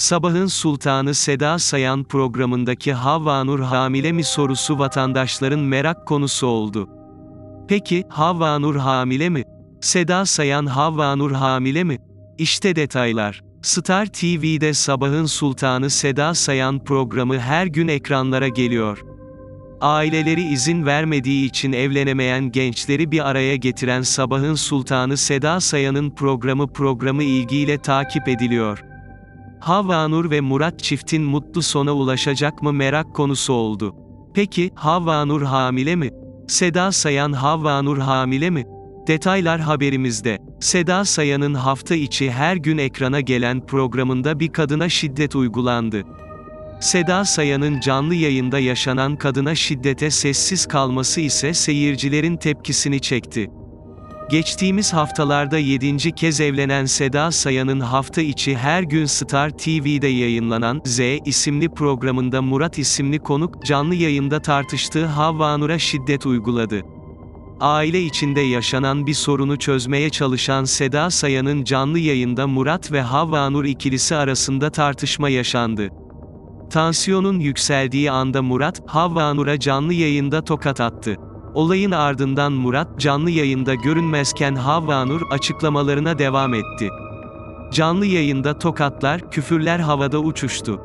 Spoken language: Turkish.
Sabahın Sultanı Seda Sayan programındaki Havva Nur hamile mi sorusu vatandaşların merak konusu oldu. Peki, Havva Nur hamile mi? Seda Sayan Havva Nur hamile mi? İşte detaylar. Star TV'de Sabahın Sultanı Seda Sayan programı her gün ekranlara geliyor. Aileleri izin vermediği için evlenemeyen gençleri bir araya getiren Sabahın Sultanı Seda Sayan'ın programı programı ilgiyle takip ediliyor. Havva Nur ve Murat çiftin mutlu sona ulaşacak mı merak konusu oldu. Peki, Havva Nur hamile mi? Seda Sayan Havva Nur hamile mi? Detaylar haberimizde. Seda Sayan'ın hafta içi her gün ekrana gelen programında bir kadına şiddet uygulandı. Seda Sayan'ın canlı yayında yaşanan kadına şiddete sessiz kalması ise seyircilerin tepkisini çekti. Geçtiğimiz haftalarda 7. kez evlenen Seda Sayan'ın hafta içi her gün Star TV'de yayınlanan Z isimli programında Murat isimli konuk canlı yayında tartıştığı Havva Nur'a şiddet uyguladı. Aile içinde yaşanan bir sorunu çözmeye çalışan Seda Sayan'ın canlı yayında Murat ve Havva Nur ikilisi arasında tartışma yaşandı. Tansiyonun yükseldiği anda Murat, Havva Nur'a canlı yayında tokat attı. Olayın ardından Murat, canlı yayında görünmezken Havva Nur, açıklamalarına devam etti. Canlı yayında tokatlar, küfürler havada uçuştu.